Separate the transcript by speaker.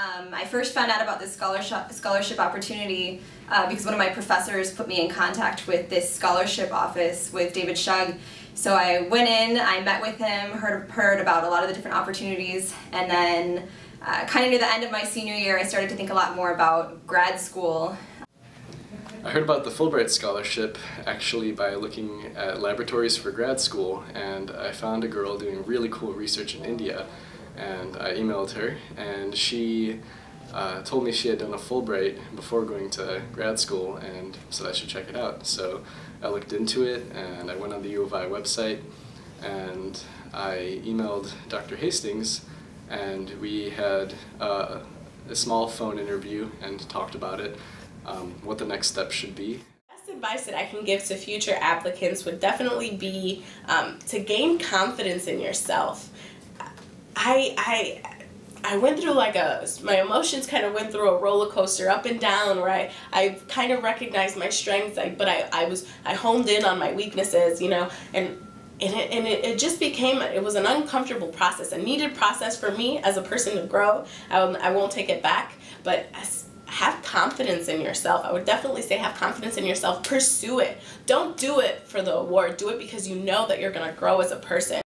Speaker 1: Um, I first found out about this scholarship, scholarship opportunity uh, because one of my professors put me in contact with this scholarship office with David Schug. So I went in, I met with him, heard, heard about a lot of the different opportunities, and then uh, kind of near the end of my senior year I started to think a lot more about grad school.
Speaker 2: I heard about the Fulbright Scholarship actually by looking at laboratories for grad school and I found a girl doing really cool research in India and I emailed her, and she uh, told me she had done a Fulbright before going to grad school and said I should check it out. So I looked into it and I went on the U of I website and I emailed Dr. Hastings and we had uh, a small phone interview and talked about it, um, what the next steps should be Best
Speaker 3: advice that I can give to future applicants would definitely be um, to gain confidence in yourself. I I I went through like a my emotions kind of went through a roller coaster up and down where I, I kind of recognized my strengths I, but I, I was I honed in on my weaknesses you know and and, it, and it, it just became it was an uncomfortable process a needed process for me as a person to grow I, I won't take it back but have confidence in yourself. I would definitely say have confidence in yourself. Pursue it. Don't do it for the award. Do it because you know that you're going to grow as a person.